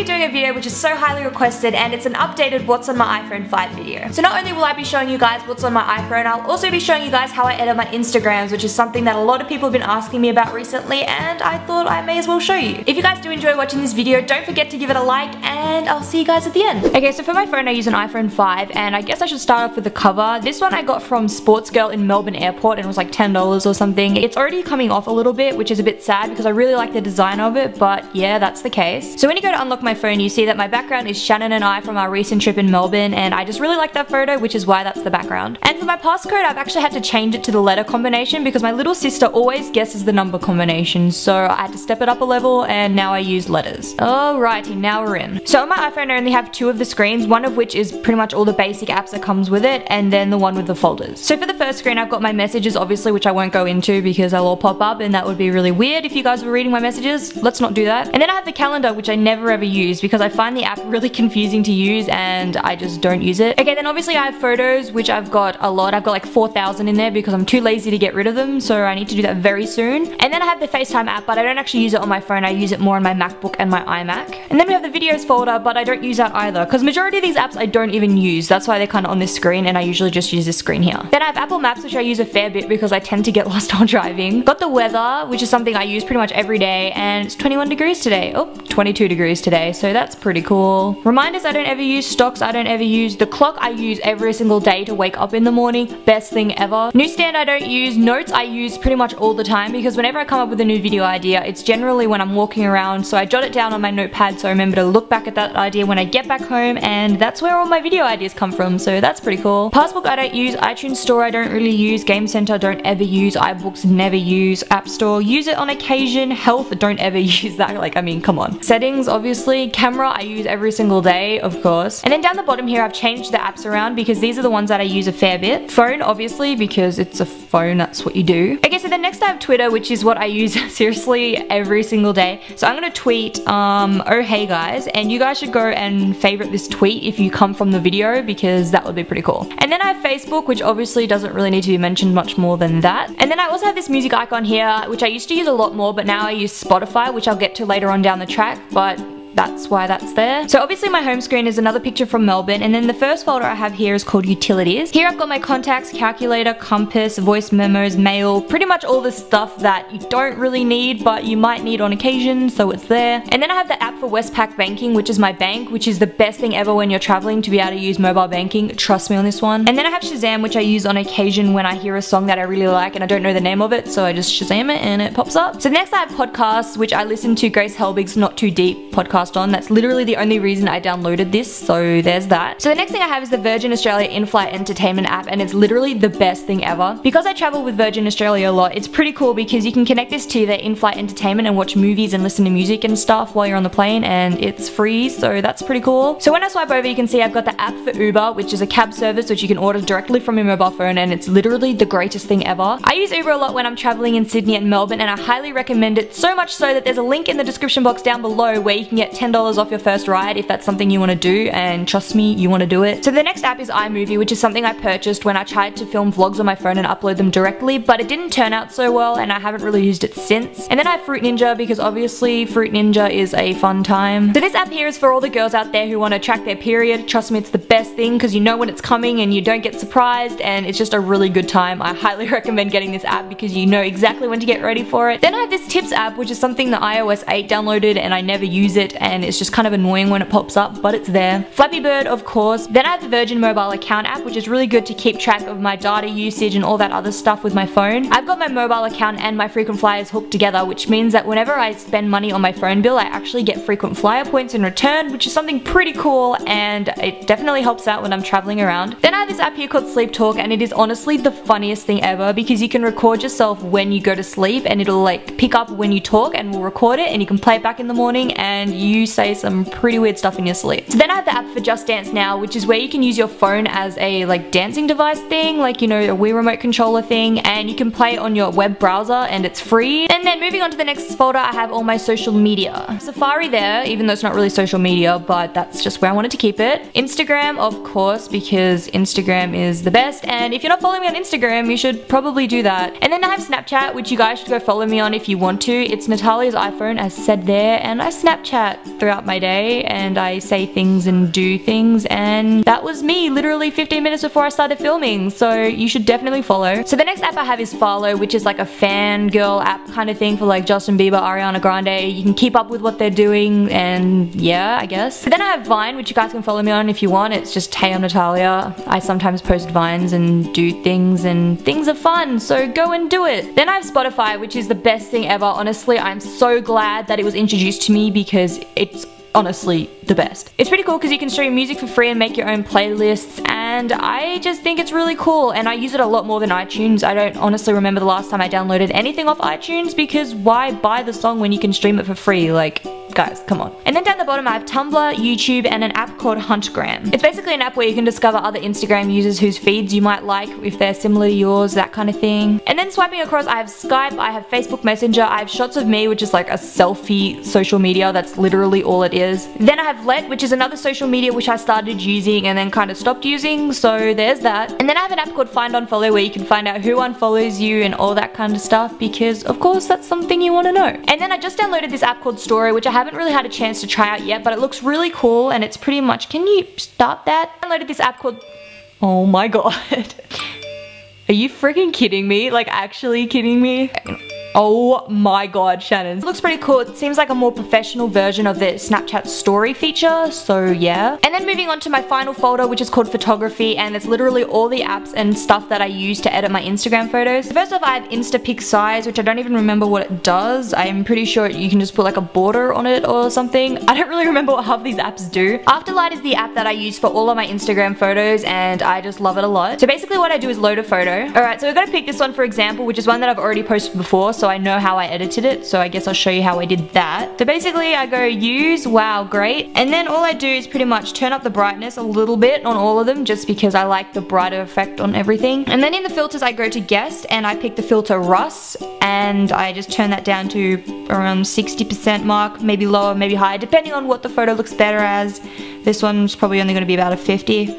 be doing a video which is so highly requested and it's an updated what's on my iPhone 5 video. So not only will I be showing you guys what's on my iPhone, I'll also be showing you guys how I edit my Instagrams, which is something that a lot of people have been asking me about recently and I thought I may as well show you. If you guys do enjoy watching this video, don't forget to give it a like and I'll see you guys at the end. Okay, so for my phone I use an iPhone 5 and I guess I should start off with the cover. This one I got from Sportsgirl in Melbourne Airport and it was like $10 or something. It's already coming off a little bit, which is a bit sad because I really like the design of it, but yeah, that's the case. So when you go to unlock my phone, you see that my background is Shannon and I from our recent trip in Melbourne, and I just really like that photo, which is why that's the background. And for my passcode, I've actually had to change it to the letter combination because my little sister always guesses the number combination, so I had to step it up a level, and now I use letters. Alrighty, now we're in. So on my iPhone, I only have two of the screens, one of which is pretty much all the basic apps that comes with it, and then the one with the folders. So for the first screen, I've got my messages, obviously, which I won't go into because they'll all pop up, and that would be really weird if you guys were reading my messages. Let's not do that. And then I have the calendar, which I never ever use because I find the app really confusing to use and I just don't use it. Okay, then obviously I have photos, which I've got a lot. I've got like 4,000 in there because I'm too lazy to get rid of them, so I need to do that very soon. And then I have the FaceTime app, but I don't actually use it on my phone. I use it more on my MacBook and my iMac. And then we have the videos folder, but I don't use that either because majority of these apps I don't even use. That's why they're kind of on this screen and I usually just use this screen here. Then I have Apple Maps, which I use a fair bit because I tend to get lost while driving. Got the weather, which is something I use pretty much every day, and it's 21 degrees today. Oh, 22 degrees today, so that's pretty cool. Reminders I don't ever use, stocks. I don't ever use, the clock. I use every single day to wake up in the morning, best thing ever. Newsstand I don't use, notes I use pretty much all the time because whenever I come up with a new video idea, it's generally when I'm walking around, so I jot it down on my notepad so I remember to look back at that idea when I get back home, and that's where all my video ideas come from, so that's pretty cool. Passbook I don't use, iTunes Store I don't really use, Game Center don't ever use, iBooks never use, App Store use it on occasion, Health don't ever use that, like I mean come on. Settings obviously, camera I use every single day of course. And then down the bottom here I've changed the apps around because these are the ones that I use a fair bit. Phone obviously because it's a phone, that's what you do. Okay so then next I have Twitter which is what I use seriously every single day. So I'm gonna tweet, um, oh hey guys, and you guys should go and favorite this tweet if you come from the video because that would be pretty cool. And then I have Facebook which obviously doesn't really need to be mentioned much more than that. And then I also have this music icon here which I used to use a lot more but now I use Spotify which I'll get to later on down the track but that's why that's there. So obviously my home screen is another picture from Melbourne and then the first folder I have here is called utilities. Here I've got my contacts, calculator, compass, voice memos, mail, pretty much all the stuff that you don't really need but you might need on occasion so it's there. And then I have the app for Westpac Banking which is my bank which is the best thing ever when you're traveling to be able to use mobile banking. Trust me on this one. And then I have Shazam which I use on occasion when I hear a song that I really like and I don't know the name of it so I just Shazam it and it pops up. So next I have podcasts which I listen to Grace Helbig's Not Too Deep podcast on. That's literally the only reason I downloaded this, so there's that. So the next thing I have is the Virgin Australia in-flight entertainment app, and it's literally the best thing ever. Because I travel with Virgin Australia a lot, it's pretty cool because you can connect this to their in-flight entertainment and watch movies and listen to music and stuff while you're on the plane, and it's free, so that's pretty cool. So when I swipe over, you can see I've got the app for Uber, which is a cab service which you can order directly from your mobile phone, and it's literally the greatest thing ever. I use Uber a lot when I'm traveling in Sydney and Melbourne, and I highly recommend it, so much so that there's a link in the description box down below where you can get $10 off your first ride if that's something you want to do and trust me you want to do it. So the next app is iMovie which is something I purchased when I tried to film vlogs on my phone and upload them directly but it didn't turn out so well and I haven't really used it since. And then I have Fruit Ninja because obviously Fruit Ninja is a fun time. So this app here is for all the girls out there who want to track their period. Trust me it's the best thing because you know when it's coming and you don't get surprised and it's just a really good time. I highly recommend getting this app because you know exactly when to get ready for it. Then I have this tips app which is something the iOS 8 downloaded and I never use it and it's just kind of annoying when it pops up, but it's there. Flappy Bird, of course. Then I have the Virgin Mobile account app, which is really good to keep track of my data usage and all that other stuff with my phone. I've got my mobile account and my frequent flyers hooked together, which means that whenever I spend money on my phone bill, I actually get frequent flyer points in return, which is something pretty cool and it definitely helps out when I'm traveling around. Then I have this app here called Sleep Talk and it is honestly the funniest thing ever because you can record yourself when you go to sleep and it'll like pick up when you talk and we'll record it and you can play it back in the morning and you say some pretty weird stuff in your sleep. So then I have the app for Just Dance Now, which is where you can use your phone as a like dancing device thing, like you know, a Wii remote controller thing, and you can play it on your web browser and it's free. And then moving on to the next folder, I have all my social media. Safari there, even though it's not really social media, but that's just where I wanted to keep it. Instagram, of course, because Instagram is the best, and if you're not following me on Instagram, you should probably do that. And then I have Snapchat, which you guys should go follow me on if you want to. It's Natalia's iPhone, as said there, and I Snapchat throughout my day and I say things and do things and that was me literally 15 minutes before I started filming so you should definitely follow. So the next app I have is Follow which is like a fangirl app kind of thing for like Justin Bieber, Ariana Grande. You can keep up with what they're doing and yeah I guess. But then I have Vine which you guys can follow me on if you want. It's just Hey I'm Natalia. I sometimes post Vines and do things and things are fun so go and do it. Then I have Spotify which is the best thing ever. Honestly I'm so glad that it was introduced to me because it's honestly the best. It's pretty cool because you can stream music for free and make your own playlists and I just think it's really cool and I use it a lot more than iTunes. I don't honestly remember the last time I downloaded anything off iTunes because why buy the song when you can stream it for free? Like, guys, come on. And then down the bottom I have Tumblr, YouTube, and an app called Huntgram. It's basically an app where you can discover other Instagram users whose feeds you might like if they're similar to yours, that kind of thing. And then swiping across I have Skype, I have Facebook Messenger, I have Shots of Me which is like a selfie social media, that's literally all it is. Then I have Let which is another social media which I started using and then kind of stopped using, so there's that. And then I have an app called Find Unfollow where you can find out who unfollows you and all that kind of stuff because of course that's something you want to know. And then I just downloaded this app called Story which I haven't really had a chance to try out yet but it looks really cool and it's pretty much, can you stop that? I downloaded this app called, oh my god. Are you freaking kidding me? Like actually kidding me? Oh my god, Shannon. It looks pretty cool. It seems like a more professional version of the Snapchat story feature, so yeah. And then moving on to my final folder, which is called photography, and it's literally all the apps and stuff that I use to edit my Instagram photos. First off, I have Instapic Size, which I don't even remember what it does. I'm pretty sure you can just put like a border on it or something. I don't really remember what half these apps do. Afterlight is the app that I use for all of my Instagram photos, and I just love it a lot. So basically what I do is load a photo. Alright, so we're gonna pick this one for example, which is one that I've already posted before, so I know how I edited it, so I guess I'll show you how I did that. So basically I go use, wow, great. And then all I do is pretty much turn up the brightness a little bit on all of them just because I like the brighter effect on everything. And then in the filters I go to guest and I pick the filter Russ and I just turn that down to around 60% mark, maybe lower, maybe higher, depending on what the photo looks better as. This one's probably only going to be about a 50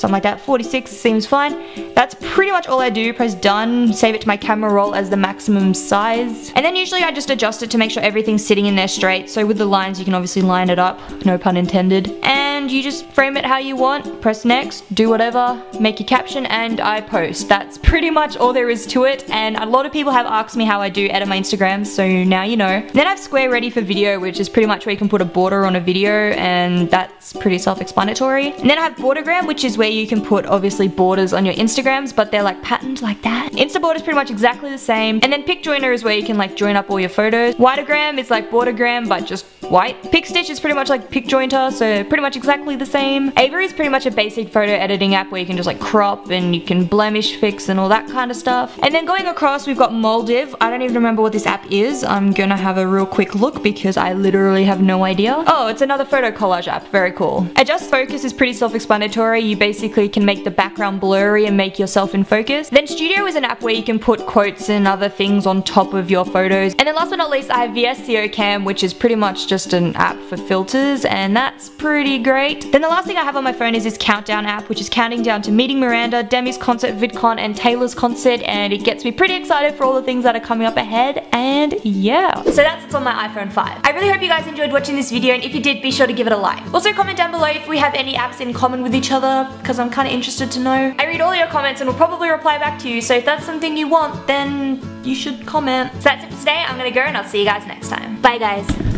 something like that. 46 seems fine. That's pretty much all I do. Press done, save it to my camera roll as the maximum size. And then usually I just adjust it to make sure everything's sitting in there straight. So with the lines you can obviously line it up, no pun intended. And you just frame it how you want, press next, do whatever, make your caption and I post. That's pretty much all there is to it. And a lot of people have asked me how I do edit my Instagram, so now you know. Then I have Square Ready for Video, which is pretty much where you can put a border on a video and that's pretty self-explanatory. And then I have Bordergram, which is where you can put obviously borders on your Instagrams, but they're like patterned like that. Instaboard is pretty much exactly the same. And then PicJoiner is where you can like join up all your photos. Whitagram is like Bordergram, but just white. PicStitch is pretty much like PicJoiner, so pretty much exactly the same. Aviary is pretty much a basic photo editing app where you can just like crop and you can blemish fix and all that kind of stuff. And then going across, we've got Moldiv. I don't even remember what this app is. I'm gonna have a real quick look because I literally have no idea. Oh, it's another photo collage app. Very cool. Adjust Focus is pretty self-explanatory. You basically can make the background blurry and make yourself in focus. Then Studio is an app where you can put quotes and other things on top of your photos. And then last but not least, I have VSCO Cam, which is pretty much just an app for filters, and that's pretty great. Then the last thing I have on my phone is this Countdown app, which is counting down to meeting Miranda, Demi's concert, VidCon, and Taylor's concert, and it gets me pretty excited for all the things that are coming up ahead, and yeah. So that's what's on my iPhone 5. I really hope you guys enjoyed watching this video, and if you did, be sure to give it a like. Also comment down below if we have any apps in common with each other, because I'm kind of interested to know. I read all your comments and will probably reply back to you, so if that's something you want, then you should comment. So that's it for today, I'm gonna go and I'll see you guys next time. Bye guys.